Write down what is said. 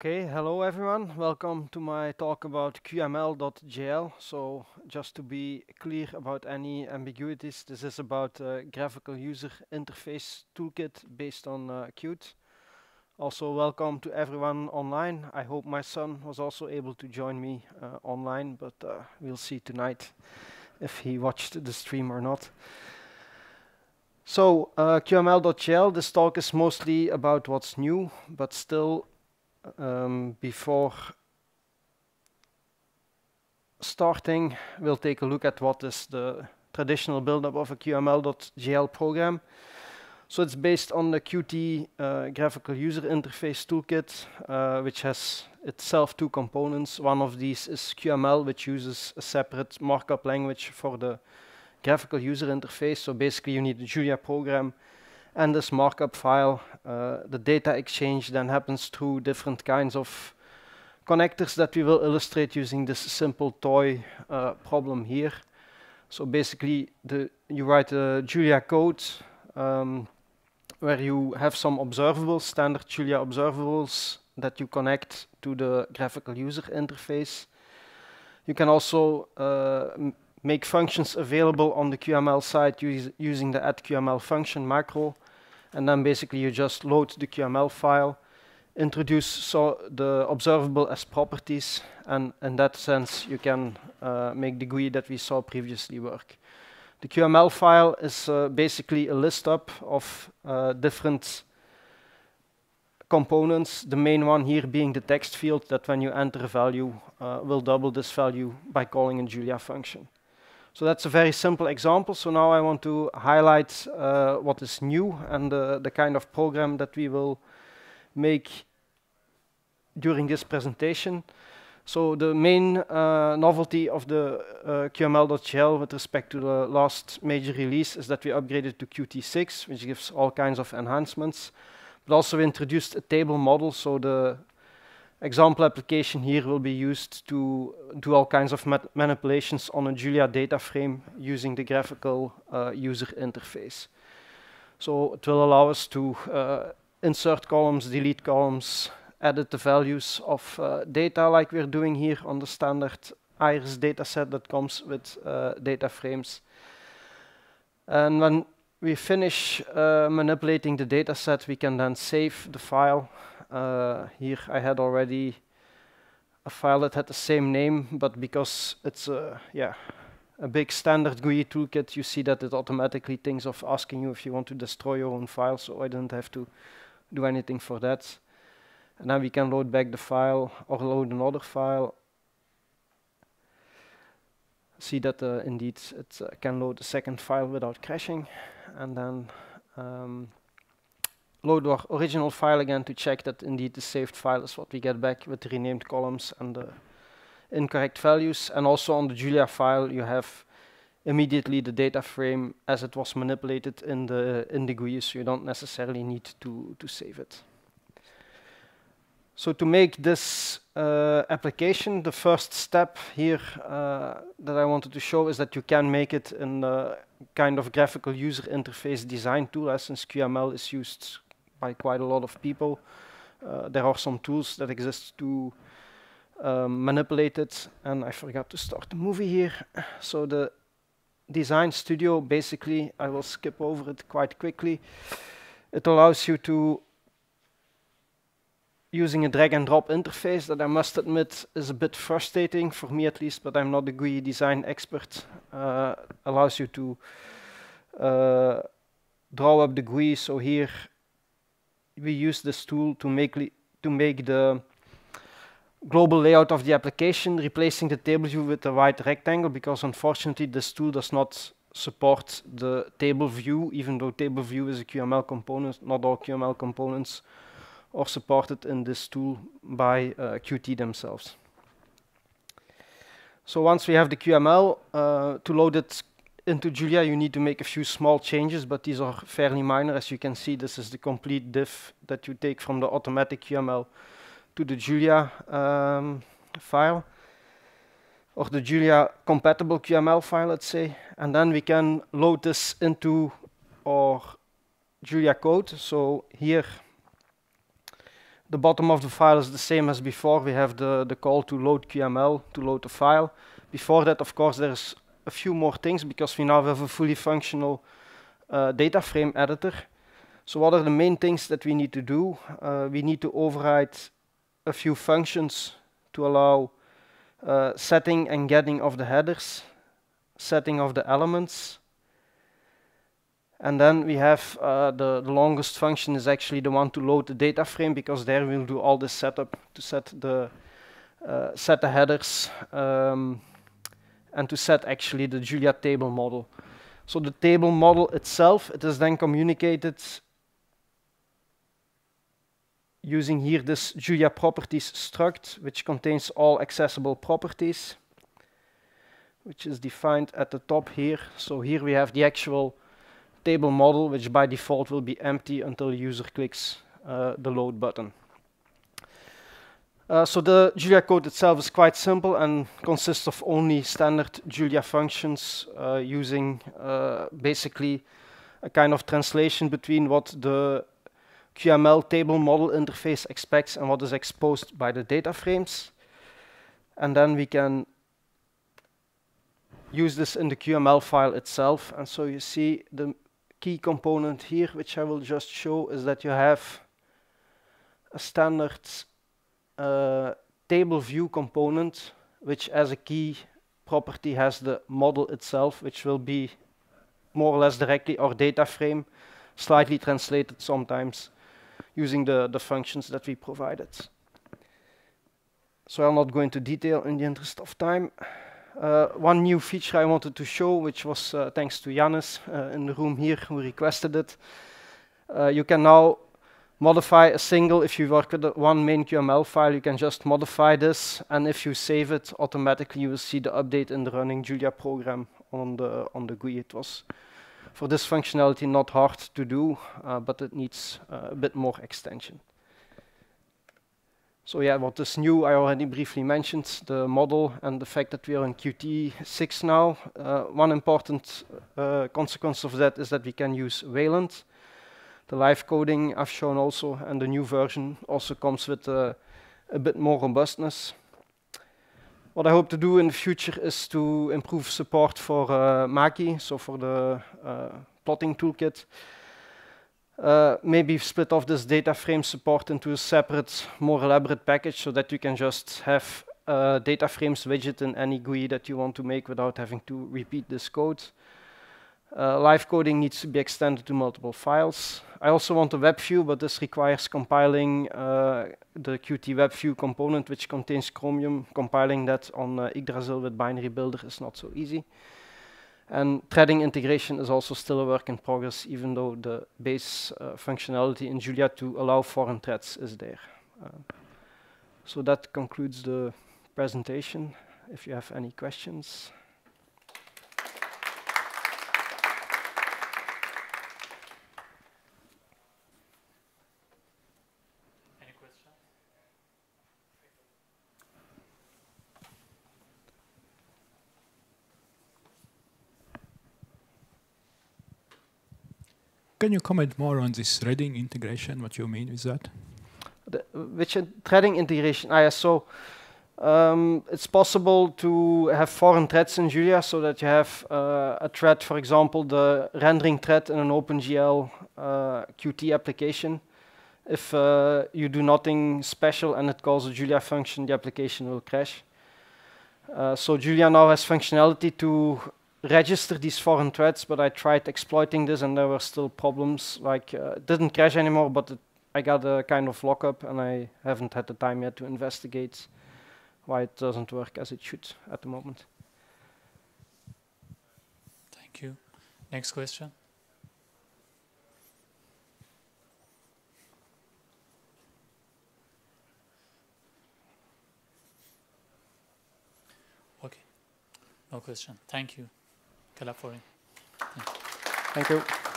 Okay, hello everyone. Welcome to my talk about QML.jl. So just to be clear about any ambiguities, this is about a graphical user interface toolkit based on uh, Qt. Also welcome to everyone online. I hope my son was also able to join me uh, online, but uh, we'll see tonight if he watched the stream or not. So uh, QML.jl, this talk is mostly about what's new, but still um, before starting, we'll take a look at what is the traditional buildup of a QML.jl program. So it's based on the Qt uh, graphical user interface toolkit, uh, which has itself two components. One of these is QML, which uses a separate markup language for the graphical user interface. So basically you need a Julia program and this markup file, uh, the data exchange then happens through different kinds of connectors that we will illustrate using this simple toy uh, problem here. So basically, the, you write a Julia code um, where you have some observables, standard Julia observables that you connect to the graphical user interface. You can also uh, make functions available on the QML side us using the add QML function macro. And then basically you just load the QML file, introduce so the observable as properties, and in that sense you can uh, make the GUI that we saw previously work. The QML file is uh, basically a list up of uh, different components, the main one here being the text field that when you enter a value uh, will double this value by calling a Julia function. So that's a very simple example. So now I want to highlight uh, what is new and uh, the kind of program that we will make during this presentation. So the main uh, novelty of the uh, QML.jl with respect to the last major release is that we upgraded to Qt6, which gives all kinds of enhancements. But also we introduced a table model, so the example application here will be used to do all kinds of manipulations on a Julia data frame using the graphical uh, user interface. So it will allow us to uh, insert columns, delete columns, edit the values of uh, data like we're doing here on the standard iris dataset that comes with uh, data frames. And when we finish uh, manipulating the dataset, we can then save the file uh, here I had already a file that had the same name, but because it's a, yeah, a big standard GUI toolkit, you see that it automatically thinks of asking you if you want to destroy your own file, so I didn't have to do anything for that. And then we can load back the file or load another file. See that uh, indeed it uh, can load the second file without crashing. And then um, load our original file again to check that indeed the saved file is what we get back with the renamed columns and the incorrect values. And also on the Julia file, you have immediately the data frame as it was manipulated in the in the GUI, so you don't necessarily need to to save it. So to make this uh, application, the first step here uh, that I wanted to show is that you can make it in a kind of graphical user interface design tool, as since QML is used by quite a lot of people. Uh, there are some tools that exist to um, manipulate it, and I forgot to start the movie here. So the design studio, basically, I will skip over it quite quickly. It allows you to, using a drag and drop interface that I must admit is a bit frustrating for me at least, but I'm not a GUI design expert, uh, allows you to uh, draw up the GUI. So here we use this tool to make to make the global layout of the application, replacing the table view with a white rectangle, because unfortunately this tool does not support the table view, even though table view is a QML component. Not all QML components are supported in this tool by uh, Qt themselves. So once we have the QML, uh, to load it into Julia, you need to make a few small changes, but these are fairly minor. As you can see, this is the complete diff that you take from the automatic QML to the Julia um, file, or the Julia compatible QML file, let's say. And then we can load this into our Julia code. So here, the bottom of the file is the same as before. We have the, the call to load QML to load the file. Before that, of course, there's a few more things because we now have a fully functional uh, data frame editor. So what are the main things that we need to do? Uh, we need to override a few functions to allow uh, setting and getting of the headers, setting of the elements, and then we have uh, the, the, longest function is actually the one to load the data frame because there we'll do all the setup to set the uh, set the headers um, and to set actually the Julia table model. So the table model itself, it is then communicated using here this Julia properties struct, which contains all accessible properties, which is defined at the top here. So here we have the actual table model, which by default will be empty until the user clicks uh, the load button. Uh, so the Julia code itself is quite simple and consists of only standard Julia functions uh, using uh, basically a kind of translation between what the QML table model interface expects and what is exposed by the data frames. And then we can use this in the QML file itself. And so you see the key component here, which I will just show, is that you have a standard uh, table view component, which as a key property has the model itself, which will be more or less directly our data frame, slightly translated sometimes using the, the functions that we provided. So I'll not go into detail in the interest of time. Uh, one new feature I wanted to show, which was uh, thanks to Janis uh, in the room here who requested it. Uh, you can now modify a single, if you work with one main QML file, you can just modify this, and if you save it, automatically you will see the update in the running Julia program on the, on the GUI. It was, for this functionality, not hard to do, uh, but it needs uh, a bit more extension. So yeah, what is new, I already briefly mentioned, the model and the fact that we are in Qt 6 now. Uh, one important uh, consequence of that is that we can use Wayland, the live coding I've shown also, and the new version also comes with uh, a bit more robustness. What I hope to do in the future is to improve support for uh, Makie, so for the uh, plotting toolkit. Uh, maybe split off this data frame support into a separate, more elaborate package so that you can just have a data frames widget in any GUI that you want to make without having to repeat this code. Uh, live coding needs to be extended to multiple files. I also want a web view, but this requires compiling uh, the Qt web view component, which contains Chromium. Compiling that on uh, Yggdrasil with Binary Builder is not so easy. And threading integration is also still a work in progress, even though the base uh, functionality in Julia to allow foreign threads is there. Uh, so that concludes the presentation. If you have any questions. Can you comment more on this threading integration, what you mean with that? The, which uh, threading integration? Ah, yeah, so um, it's possible to have foreign threads in Julia so that you have uh, a thread, for example, the rendering thread in an OpenGL uh, Qt application. If uh, you do nothing special and it calls a Julia function, the application will crash. Uh, so Julia now has functionality to register these foreign threads, but I tried exploiting this and there were still problems. Like, uh, it didn't crash anymore, but it, I got a kind of lockup and I haven't had the time yet to investigate why it doesn't work as it should at the moment. Thank you. Next question. Okay. No question. Thank you. Kalafori. Thank you.